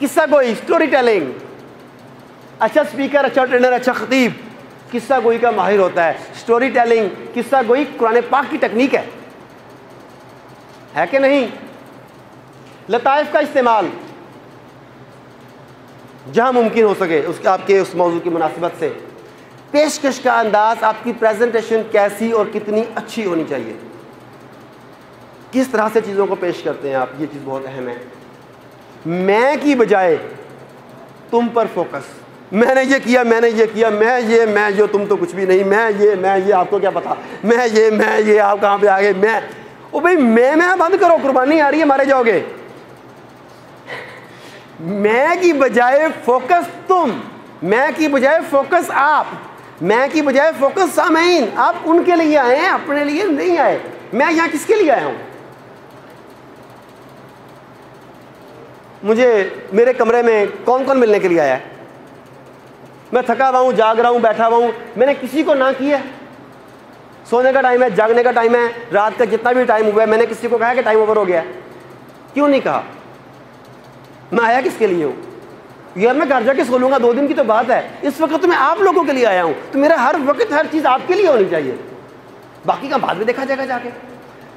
किस्सा गोई story telling अच्छा स्पीकर अच्छा ट्रेनर अच्छा खतीब किस्सा गोई का माहिर होता है स्टोरी टेलिंग किस्सा गोई कुरान पाक की टेक्निक है है कि नहीं लताइफ का इस्तेमाल जहाँ मुमकिन हो सके उसके आपके उस मौजू की मुनासिबत से पेशकश का अंदाज आपकी प्रेजेंटेशन कैसी और कितनी अच्छी होनी चाहिए किस तरह से चीज़ों को पेश करते हैं आप ये चीज़ बहुत अहम है मैं की बजाय तुम पर फोकस मैंने ये किया, मैंने ये किया, मैं ये, मैं जो तुम तो कुछ भी नहीं, मैं ये मैं ये, आपको क्या पता? मैं ये मैं ये, आप कहाँ पे आ गए? मैं। ओ भाई, मैं मैं बंद करो, कुर्बानी आ रही है, मारे जाओगे। मैं की बजाय फोकस तुम। मैं की बजाय फोकस आप। मैं की बजाय फोकस सामीन आप उनके लिए आए हैं, अपने लिए नहीं आए। मैं यहाँ किसके लिए आया हूँ? मुझे मेरे कमरे में कौन कौन मिलने के लिए आया है? मैं थका हुआ हूँ, जाग रहा हूँ, बैठा हुआ हूँ, मैंने किसी को ना किया सोने का टाइम है, जागने का टाइम है, रात का जितना भी टाइम हुआ है, मैंने किसी को कहा कि टाइम ओवर हो गया क्यों नहीं कहा? मैं आया किसके लिए हूँ? यार, मैं घर जाके सो लूँगा, दो दिन की तो बात है। इस वक्त तो मैं आप लोगों के लिए आया हूँ तो मेरा हर वक्त, हर चीज़ आपके लिए होनी चाहिए। बाकी का बाद में देखा जाएगा जाके।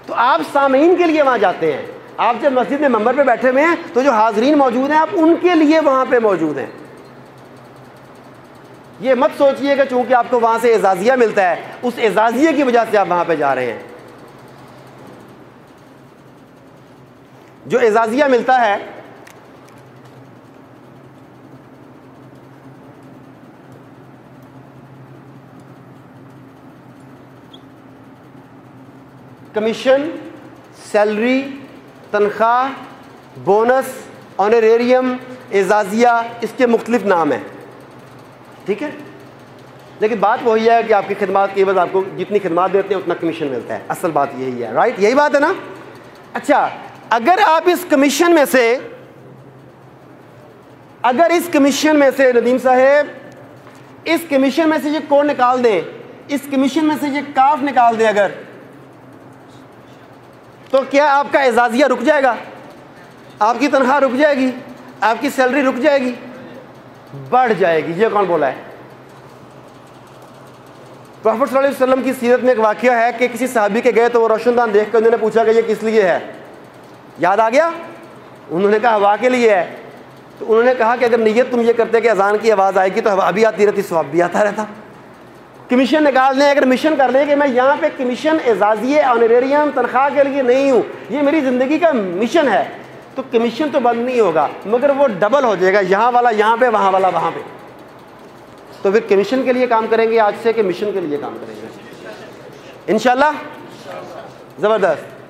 तो आप सामीन के लिए वहाँ जाते हैं। आप जब मस्जिद में मंबर पे बैठे हुए हैं तो जो हाजरीन मौजूद हैं, आप उनके लिए वहाँ पे मौजूद हैं। ये मत सोचिएगा चूँकि आपको वहाँ से एजाजिया मिलता है, उस एजाजिया की वजह से आप वहाँ पे जा रहे हैं। जो एजाजिया मिलता है, कमीशन, सैलरी तनख्वाह, बोनस, ऑनरेरियम, एजाजिया, इसके मुख्तलिफ़ नाम हैं। ठीक है? लेकिन बात वही है कि आपकी खदमात की बस आपको जितनी खदमात देते हैं, उतना कमीशन मिलता है। असल बात यही है। राइट यही बात है ना? अच्छा अगर आप इस कमीशन में से, अगर इस कमीशन में से, नदीम साहेब, इस कमीशन में से ये कोड निकाल दें? इस कमीशन में से ये काफ निकाल दें अगर। तो क्या आपका एजाजिया रुक जाएगा? आपकी तनख्वाह रुक जाएगी, आपकी सैलरी रुक जाएगी, बढ़ जाएगी। ये कौन बोला है? प्रॉफिट वसल्लम की सीरत में एक वाक्य है कि किसी साहबी के गए तो वो रोशनदान देख कर उन्होंने पूछा कि ये किस लिए है? याद आ गया? उन्होंने कहा हवा के लिए है। तो उन्होंने कहा कि अगर नीयत तुम ये करते कि अजान की आवाज़ आएगी तो हवा भी आती रहती स्वाब भी आता रहता। कमीशन निकाल दें अगर मिशन कर लें कि मैं यहाँ पे कमीशन एजाजी ऑनरेरियम तनख्वाह के लिए नहीं हूँ। ये मेरी ज़िंदगी का मिशन है। तो कमीशन तो बंद नहीं होगा, मगर वो डबल हो जाएगा, यहाँ वाला, यहाँ पे, वहाँ वाला, वहाँ पे। तो फिर कमीशन के लिए काम करेंगे, आज से कि मिशन के लिए काम करेंगे। इनशाला ज़बरदस्त।